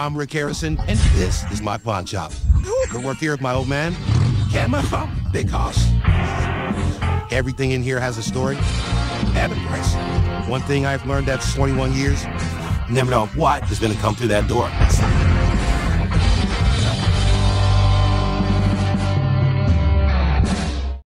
I'm Rick Harrison, and this is my pawn shop. Good work here with my old man, Camera, Big Hoss. Everything in here has a story and a price. One thing I've learned after 21 years, never know what is going to come through that door.